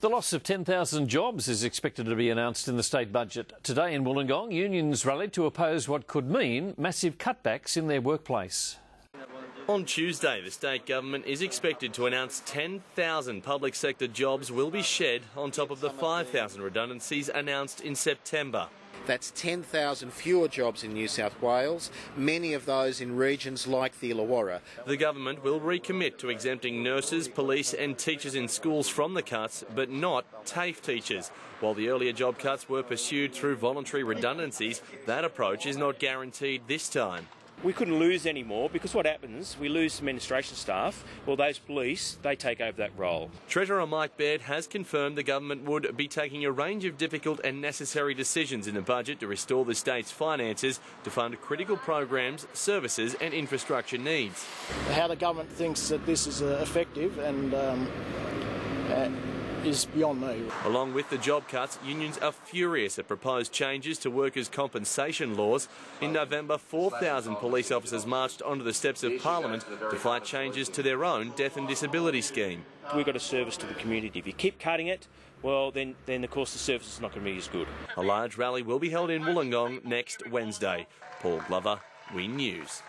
The loss of 10,000 jobs is expected to be announced in the state budget. Today in Wollongong, unions rallied to oppose what could mean massive cutbacks in their workplace. On Tuesday, the state government is expected to announce 10,000 public sector jobs will be shed on top of the 5,000 redundancies announced in September. That's 10,000 fewer jobs in New South Wales, many of those in regions like the Illawarra. The government will recommit to exempting nurses, police and teachers in schools from the cuts, but not TAFE teachers. While the earlier job cuts were pursued through voluntary redundancies, that approach is not guaranteed this time we couldn't lose any more because what happens, we lose administration staff. Well, those police, they take over that role. Treasurer Mike Baird has confirmed the government would be taking a range of difficult and necessary decisions in the budget to restore the state's finances to fund critical programs, services and infrastructure needs. How the government thinks that this is uh, effective and um, uh, is beyond me. Along with the job cuts, unions are furious at proposed changes to workers' compensation laws. In November, 4,000 police officers marched onto the steps of Parliament to fight changes to their own death and disability scheme. We've got a service to the community. If you keep cutting it, well, then, then of course the service is not going to be as good. A large rally will be held in Wollongong next Wednesday. Paul Glover, WIN News.